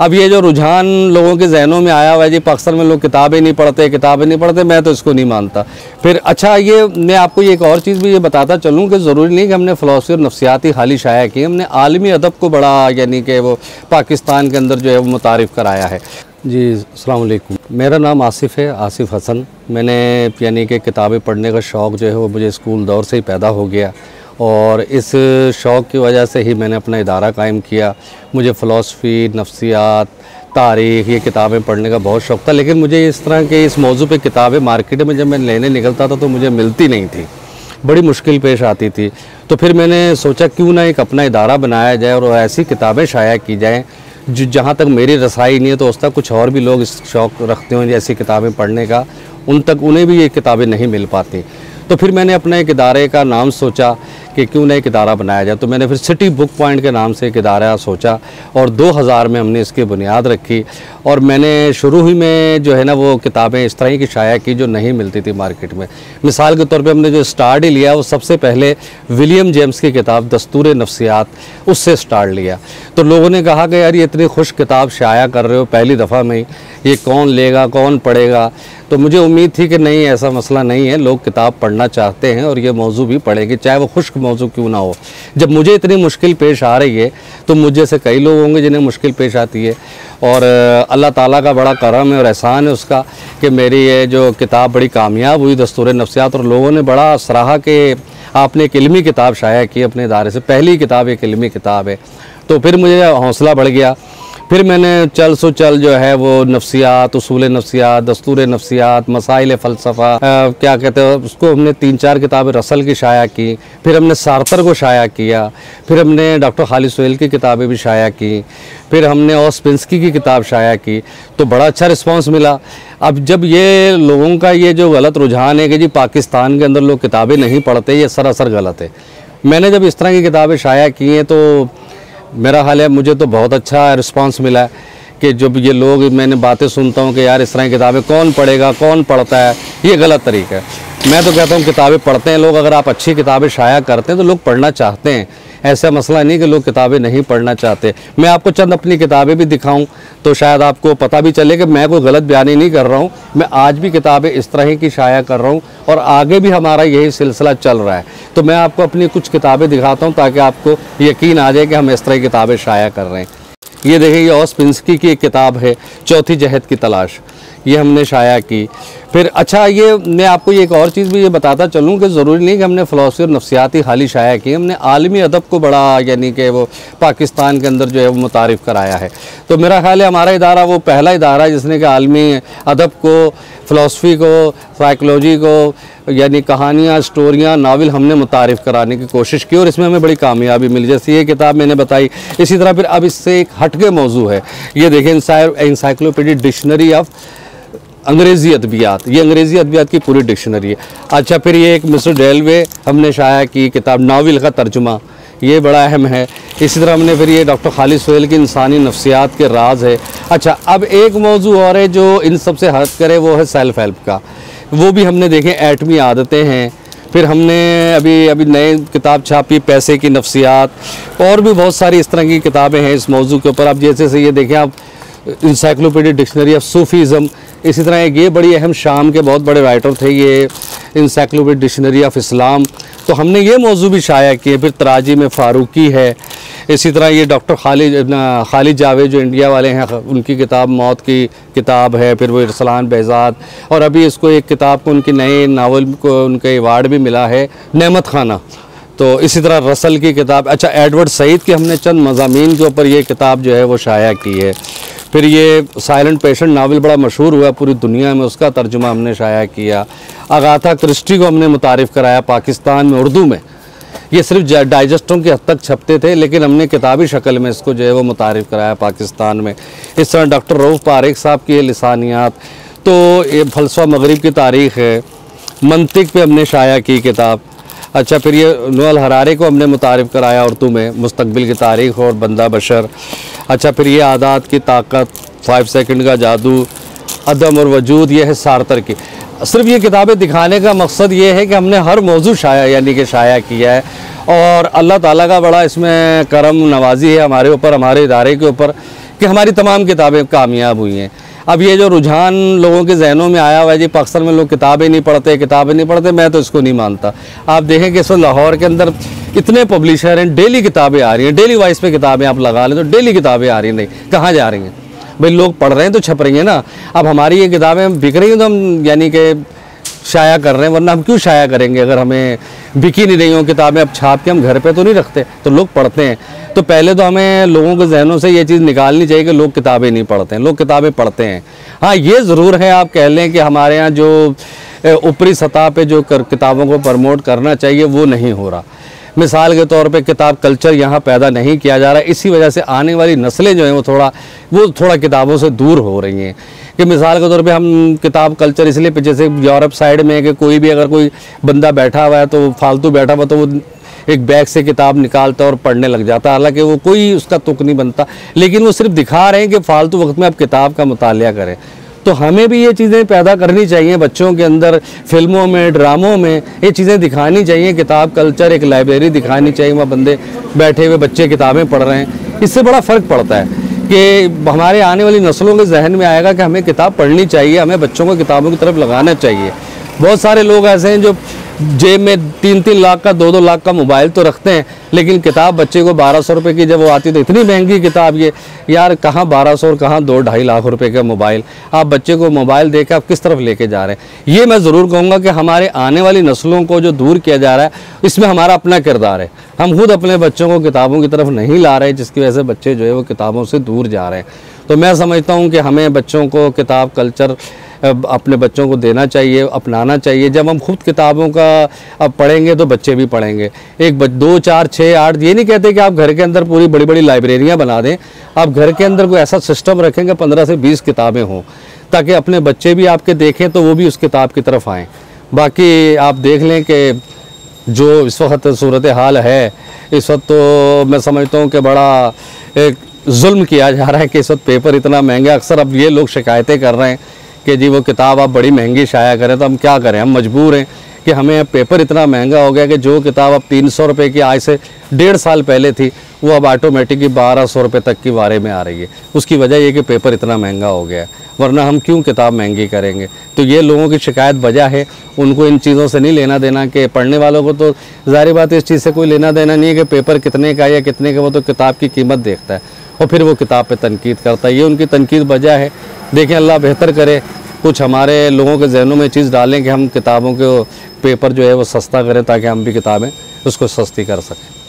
अब ये जो रुझान लोगों के जहनों में आया हुआ है जी अक्सर में लोग किताबें नहीं पढ़ते, किताबें नहीं पढ़ते, मैं तो इसको नहीं मानता। फिर अच्छा ये मैं आपको ये एक और चीज़ भी ये बताता चलूँ कि ज़रूरी नहीं कि हमने फ़िलासफ़ी और नफसियाती खाली शाया की, हमने आलमी अदब को बड़ा यानी कि वो पाकिस्तान के अंदर जो है वो मुतारफ़ कराया है। जी अलकुम मेरा नाम आसिफ़ है, आसिफ़ हसन। मैंने यानी कि किताबें पढ़ने का शौक़ जो है वो मुझे स्कूल दौर से ही पैदा हो गया। और इस शौक़ की वजह से ही मैंने अपना इदारा कायम किया। मुझे फ़िलासफ़ी नफ्सियात, तारीख़, ये किताबें पढ़ने का बहुत शौक़ था। लेकिन मुझे इस तरह के इस मौजू पे किताबें मार्केट में जब मैं लेने निकलता था तो मुझे मिलती नहीं थी। बड़ी मुश्किल पेश आती थी। तो फिर मैंने सोचा, क्यों ना एक अपना इदारा बनाया जाए और ऐसी किताबें शाया की जाएँ, जो, जहाँ तक मेरी रसाई नहीं है तो उस तक कुछ और भी लोग इस शौक़ रखते हों ऐसी किताबें पढ़ने का। उन तक, उन्हें भी ये किताबें नहीं मिल पाती। तो फिर मैंने अपने एक इदारे का नाम सोचा कि क्यों ना एक इदारा बनाया जाए। तो मैंने फिर सिटी बुक पॉइंट के नाम से एक इदारा सोचा और 2000 में हमने इसकी बुनियाद रखी और मैंने शुरू ही में जो है ना वो किताबें इस तरह की शाया की जो नहीं मिलती थी मार्केट में। मिसाल के तौर पे हमने जो स्टार्ट ही लिया, वो सबसे पहले विलियम जेम्स की किताब दस्तूर नफ्सियात, उससे स्टार्ट लिया। तो लोगों ने कहा कि यार ये इतनी खुश किताब शाया कर रहे हो, पहली दफ़ा में ये कौन लेगा, कौन पढ़ेगा? तो मुझे उम्मीद थी कि नहीं, ऐसा मसला नहीं है, लोग किताब पढ़ना चाहते हैं और ये मौजू भी पढ़ेंगे, चाहे वो खुश्क मौजू क्यों ना हो। जब मुझे इतनी मुश्किल पेश आ रही है तो मुझे से कई लोग होंगे जिन्हें मुश्किल पेश आती है। और अल्लाह ताला का बड़ा करम है और एहसान है उसका कि मेरी ये जो किताब बड़ी कामयाब हुई, दस्तूर नफ्सियात, और लोगों ने बड़ा सराहा कि आपने एक इलमी किताब शाया की अपने इदारे से, पहली किताब एक इलमी किताब है। तो फिर मुझे हौसला बढ़ गया। फिर मैंने चल सो चल जो है वो नफ्सियात, उसूल नफ्सियात, दस्तूर नफ्सियात, मसाइल फ़लसफ़ा क्या कहते हैं, उसको हमने तीन चार किताबें रसल की शाया की, फिर हमने सारतर को शाया किया, फिर हमने डॉक्टर खालिद सोहेल की किताबें भी शाया की, फिर हमने ओसपिंसकी की किताब शाया की तो बड़ा अच्छा रिस्पॉन्स मिला। अब जब ये लोगों का ये जो गलत रुझान है कि जी पाकिस्तान के अंदर लोग किताबें नहीं पढ़ते, ये सरासर गलत है। मैंने जब इस तरह की किताबें शाया की हैं तो मेरा हाल है, मुझे तो बहुत अच्छा रिस्पांस मिला है कि जब ये लोग, मैंने बातें सुनता हूँ कि यार इस तरह की किताबें कौन पढ़ेगा, कौन पढ़ता है, ये गलत तरीका है। मैं तो कहता हूँ, किताबें पढ़ते हैं लोग, अगर आप अच्छी किताबें शाया करते हैं तो लोग पढ़ना चाहते हैं। ऐसा मसला नहीं कि लोग किताबें नहीं पढ़ना चाहते। मैं आपको चंद अपनी किताबें भी दिखाऊँ तो शायद आपको पता भी चले कि मैं कोई गलत बयानी नहीं कर रहा हूँ। मैं आज भी किताबें इस तरह की शाया कर रहा हूँ और आगे भी हमारा यही सिलसिला चल रहा है। तो मैं आपको अपनी कुछ किताबें दिखाता हूँ ताकि आपको यकीन आ जाए कि हम इस तरह की किताबें शाया कर रहे हैं। ये देखें ये ओसपिंसकी की एक किताब है, चौथी जहद की तलाश। ये हमने शाया की। फिर अच्छा ये मैं आपको ये एक और चीज़ भी ये बताता चलूँ कि ज़रूरी नहीं कि हमने फ़िलासफ़ी और नफसियाती खाली शाया की, हमने आलमी अदब को बड़ा यानी कि वो पाकिस्तान के अंदर जो है वो मुतारफ़ कराया है। तो मेरा ख्याल है हमारा इदारा, वो पहला इदारा है जिसने कि आलमी अदब को, फ़िलासफ़ी को, साइकोलॉजी को, यानी कहानियाँ, स्टोरियाँ, नावल हमने मुतारफ़ कराने की कोशिश की और इसमें हमें बड़ी कामयाबी मिली। जैसे ये किताब मैंने बताई, इसी तरह फिर अब इससे एक हटके मौजू है। ये देखें इंसाइक्लोपीडिक डिक्शनरी ऑफ़ अंग्रेज़ी अदबियात ये अंग्रेज़ी अदबियात की पूरी डिक्शनरी है। अच्छा फिर ये एक मिस्टर डेलवे, हमने शाया की किताब नावल का तर्जुमा, ये बड़ा अहम है। इसी तरह हमने फिर ये डॉक्टर खालिद सोहेल की इंसानी नफ्सियात के राज है। अच्छा अब एक मौजू और है जो इन सबसे हद करे, वो है सेल्फ़ हेल्प का। वो भी हमने देखे, एटमी आदतें हैं। फिर हमने अभी अभी नए किताब छापी, पैसे की नफ्सियात, और भी बहुत सारी इस तरह की किताबें हैं इस मौजू के ऊपर। अब जैसे से ये देखें, आप इंसाइक्लोपीडिक डिक्शनरी ऑफ़ सूफीज़म इसी तरह एक ये बड़ी अहम शाम के बहुत बड़े राइटर थे ये इंसाइक्लोपीडिक डिक्शनरी ऑफ़ इस्लाम तो हमने ये मौजू भी शाया किए फिर तराजी में फ़ारूकी है। इसी तरह ये डॉक्टर खालिद खालिद जावेद जो इंडिया वाले हैं, उनकी किताब मौत की किताब है, फिर वो इरसलान बेजाद और अभी इसको एक किताब को उनकी नए नावल को उनके अवार्ड भी मिला है, नमत खाना। तो इसी तरह रसल की किताब। अच्छा एडवर्ड सईद की हमने चंद मजामी के ऊपर ये किताब जो है वो शाया की है। फिर ये साइलेंट पेशेंट नावल बड़ा मशहूर हुआ पूरी दुनिया में, उसका तर्जुमा हमने शाया किया। अगाथा क्रिस्टी को हमने मुतारफ़ कराया पाकिस्तान में, उर्दू में। ये सिर्फ़ डाइजेस्टों के हद तक छपते थे, लेकिन हमने किताबी शक्ल में इसको जो है वो मुतारफ़ कराया पाकिस्तान में। इस तरह डॉक्टर रऊफ़ पारिक साहब की लिसानियात। तो ये फलसफा मगरब की तारीख़ है। मंतिक पे हमने शाया की किताब। अच्छा फिर ये नोअल हरारे को हमने मुतारफ़ कराया उर्दू में मुस्तबिल की तारीख़ और बंदा बशर। अच्छा फिर ये आदात की ताकत फाइव सेकंड का जादू, अदम और वजूद, ये है सारतर की सिर्फ़ ये किताबें दिखाने का मकसद ये है कि हमने हर मौजू शाया, यानी कि शाया किया है। और अल्लाह ताला का बड़ा इसमें करम नवाजी है हमारे ऊपर, हमारे इदारे के ऊपर, कि हमारी तमाम किताबें कामयाब हुई हैं। अब ये जो रुझान लोगों के जहनों में आया हुआ है जी, पाकिस्तान में लोग किताबें नहीं पढ़ते, किताबें नहीं पढ़ते, मैं तो इसको नहीं मानता। आप देखें कि इस लाहौर के अंदर इतने पब्लिशर हैं, डेली किताबें आ रही हैं, डेली वाइज पे किताबें आप लगा लें तो डेली किताबें आ रही हैं, नहीं, कहाँ जा रही हैं? भाई लोग पढ़ रहे हैं तो छप रही हैं ना। अब हमारी ये किताबें बिक रही हैं तो हम, यानी कि शाया कर रहे हैं वरना हम क्यों शाया करेंगे? अगर हमें बिकी नहीं रही हो किताबें अब छाप के हम घर पे तो नहीं रखते तो लोग पढ़ते हैं। तो पहले तो हमें लोगों के जहनों से ये चीज़ निकालनी चाहिए कि लोग किताबें नहीं पढ़ते हैं लोग किताबें पढ़ते हैं। हाँ ये ज़रूर है आप कह लें कि हमारे यहाँ जो ऊपरी सतह पर जो कर, किताबों को प्रमोट करना चाहिए वो नहीं हो रहा। मिसाल के तौर पे किताब कल्चर यहाँ पैदा नहीं किया जा रहा है इसी वजह से आने वाली नस्लें जो हैं वो थोड़ा वो थोड़ा किताबों से दूर हो रही हैं। कि मिसाल के तौर पे हम किताब कल्चर इसलिए जैसे यूरोप साइड में कि कोई भी अगर कोई बंदा बैठा हुआ है तो फालतू बैठा हुआ तो वो एक बैग से किताब निकालता और पढ़ने लग जाता। हालाँकि वो कोई उसका तुक नहीं बनता, लेकिन वो सिर्फ़ दिखा रहे हैं कि फालतू वक्त में आप किताब का मताल करें। तो हमें भी ये चीज़ें पैदा करनी चाहिए बच्चों के अंदर, फ़िल्मों में, ड्रामों में, ये चीज़ें दिखानी चाहिए। किताब कल्चर एक लाइब्रेरी दिखानी चाहिए, वहाँ बंदे बैठे हुए बच्चे किताबें पढ़ रहे हैं। इससे बड़ा फ़र्क पड़ता है। कि हमारे आने वाली नस्लों के जहन में आएगा कि हमें किताब पढ़नी चाहिए, हमें बच्चों को किताबों की तरफ़ लगाना चाहिए। बहुत सारे लोग ऐसे हैं जो जेब में तीन तीन लाख का दो दो लाख का मोबाइल तो रखते हैं, लेकिन किताब बच्चे को बारह सौ रुपये की जब वो आती तो इतनी महँगी किताब ये। यार कहाँ बारह सौ और कहाँ दो ढाई लाख रुपए का मोबाइल? आप बच्चे को मोबाइल दे के आप किस तरफ़ लेके जा रहे हैं? ये मैं ज़रूर कहूँगा कि हमारे आने वाली नस्लों को जो दूर किया जा रहा है, इसमें हमारा अपना किरदार है। हम खुद अपने बच्चों को किताबों की तरफ़ नहीं ला रहे, जिसकी वजह से बच्चे जो है वो किताबों से दूर जा रहे हैं। तो मैं समझता हूँ कि हमें बच्चों को किताब, कल्चर अपने बच्चों को देना चाहिए, अपनाना चाहिए। जब हम खुद किताबों का अब पढ़ेंगे तो बच्चे भी पढ़ेंगे। एक बच, दो, चार छः आठ, ये नहीं कहते कि आप घर के अंदर पूरी बड़ी बड़ी लाइब्रेरियाँ बना दें। आप घर के अंदर कोई ऐसा सिस्टम रखेंगे, पंद्रह से बीस किताबें हों, ताकि अपने बच्चे भी आपके देखें तो वो भी उस किताब की तरफ़ आएँ। बाकी आप देख लें कि जो इस वक्त सूरत हाल है, इस वक्त तो मैं समझता हूँ कि बड़ा एक जुल्म किया जा रहा है कि इस वक्त पेपर इतना महँगा अक्सर अब ये लोग शिकायतें कर रहे हैं कि जी वो किताब आप बड़ी महँगी शाया करें तो हम क्या करें? हम मजबूर हैं कि हमें पेपर इतना महँगा हो गया कि जो किताब अब तीन सौ रुपये की आज से डेढ़ साल पहले थी, वो अब ऑटोमेटिक ही बारह सौ रुपये तक की बारे में आ रही है। उसकी वजह ये कि पेपर इतना महँगा हो गया है। वरना हम क्यों किताब महँगी करेंगे? तो ये लोगों की शिकायत वजह है। उनको इन चीज़ों से नहीं लेना देना कि पढ़ने वालों को तो ज़ाहिर बात इस चीज़ से कोई लेना देना नहीं है कि पेपर कितने का या कितने का वो तो किताब की कीमत देखता है। और फिर वो किताब पे तनकीद करता है। ये उनकी तनकीद वजह है। देखें, अल्लाह बेहतर करे, कुछ हमारे लोगों के जहनों में चीज़ डालें कि हम किताबों के, पेपर जो है वो सस्ता करें ताकि हम भी किताबें उसको सस्ती कर सकें।